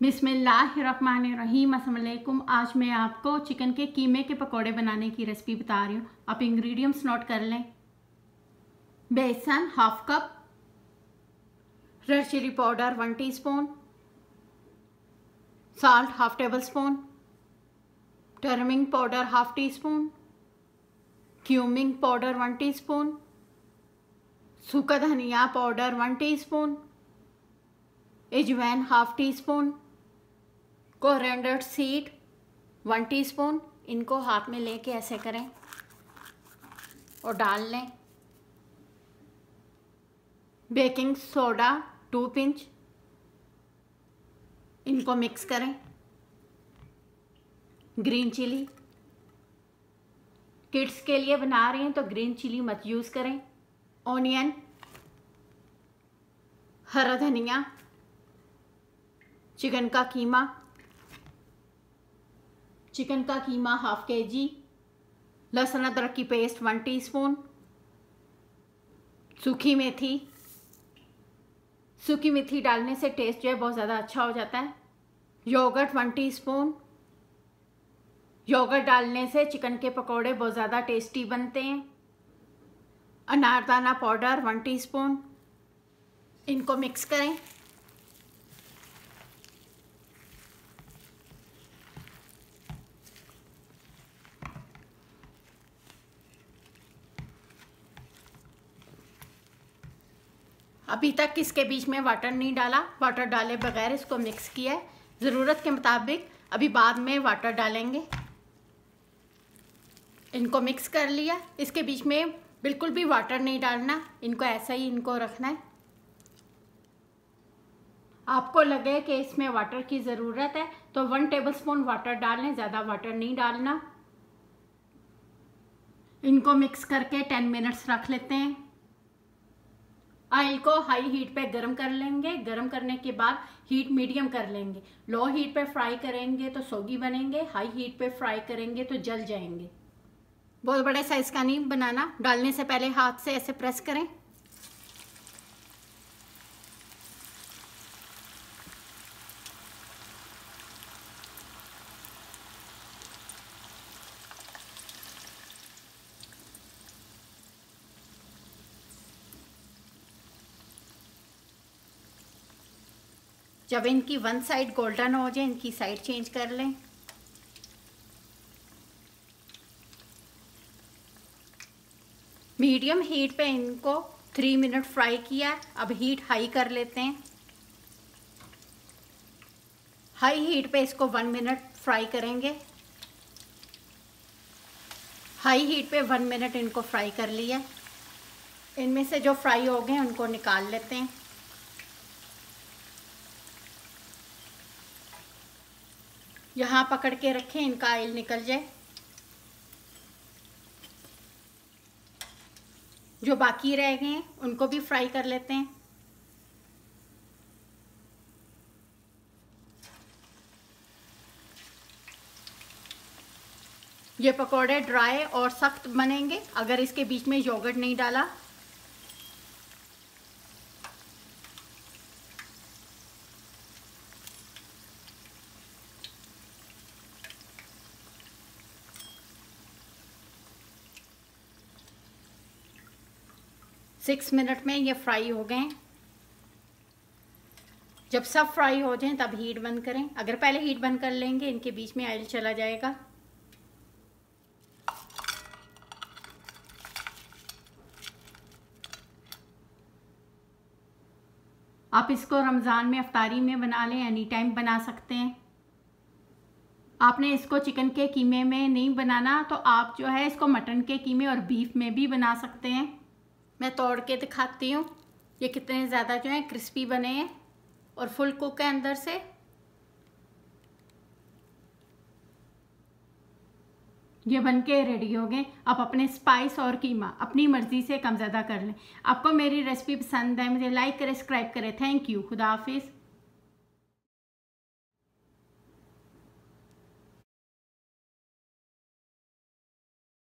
बिसमीम असलकुम आज मैं आपको चिकन के कीमे के पकोड़े बनाने की रेसिपी बता रही हूँ। आप इंग्रेडिएंट्स नोट कर लें। बेसन half cup, red chilli powder one teaspoon, salt half tablespoon, turmeric powder half teaspoon cumin powder one teaspoon, सूखा धनिया powder one teaspoon ajwain half teaspoon coriander seed, one teaspoon, इनको हाथ में लेके ऐसे करें और डाल लें। बेकिंग सोडा टू पिंच, इनको मिक्स करें। Green chilli. किड्स के लिए बना रहे हैं तो ग्रीन चिली मत यूज़ करें। ऑनियन, हरा धनिया, चिकन का कीमा चिकन का कीमा हाफ़ के जी लहसुन अदरक की पेस्ट वन टीस्पून, सूखी मेथी। सूखी मेथी डालने से टेस्ट जो है बहुत ज़्यादा अच्छा हो जाता है। Yogurt one teaspoon. योगर्ट डालने से चिकन के पकोड़े बहुत ज़्यादा टेस्टी बनते हैं। अनारदाना पाउडर वन टीस्पून। इनको मिक्स करें। अभी तक इसके बीच में वाटर नहीं डाला। वाटर डाले बगैर इसको मिक्स किया है। ज़रूरत के मुताबिक अभी बाद में वाटर डालेंगे। इनको मिक्स कर लिया। इसके बीच में बिल्कुल भी वाटर नहीं डालना। इनको ऐसा ही इनको रखना है। आपको लगे कि इसमें वाटर की ज़रूरत है तो वन टेबलस्पून वाटर डालें, ज़्यादा वाटर नहीं डालना। इनको मिक्स करके टेन मिनट्स रख लेते हैं। ऑयल को हाई हीट पे गरम कर लेंगे। गरम करने के बाद हीट मीडियम कर लेंगे। लो हीट पे फ्राई करेंगे तो सोगी बनेंगे। हाई हीट पे फ्राई करेंगे तो जल जाएँगे। बहुत बड़े साइज़ का नहीं बनाना। डालने से पहले हाथ से ऐसे प्रेस करें। जब इनकी वन साइड गोल्डन हो जाए, इनकी साइड चेंज कर लें। मीडियम हीट पे इनको थ्री मिनट फ्राई किया अब हीट हाई कर लेते हैं। हाई हीट पे इसको वन मिनट फ्राई करेंगे। हाई हीट पे वन मिनट इनको फ्राई कर लिया। इनमें से जो फ्राई हो गए उनको निकाल लेते हैं। यहाँ पकड़ के रखें, इनका ऑयल निकल जाए। जो बाकी रह गए उनको भी फ्राई कर लेते हैं। ये पकोड़े ड्राई और सख्त बनेंगे। अगर इसके बीच में योगर्ट नहीं डाला सिक्स मिनट में ये फ्राई हो गए। जब सब फ्राई हो जाएँ, तब हीट बंद करें। अगर पहले हीट बंद कर लेंगे, इनके बीच में ऑयल चला जाएगा। आप इसको रमज़ान में, अफ्तारी में बना लें एनी टाइम बना सकते हैं। आपने इसको चिकन के कीमे में नहीं बनाना तो आप जो है इसको मटन के कीमे और बीफ में भी बना सकते हैं। मैं तोड़ के दिखाती हूँ। ये कितने ज़्यादा जो है, क्रिस्पी बने हैं और फुल कुक है अंदर से। ये बन के रेडी हो गए। आप अपने स्पाइस और कीमा, अपनी मर्ज़ी से कम ज़्यादा कर लें। आपको मेरी रेसिपी पसंद है, मुझे लाइक करें सब्सक्राइब करें। थैंक यू खुदा हाफिज़।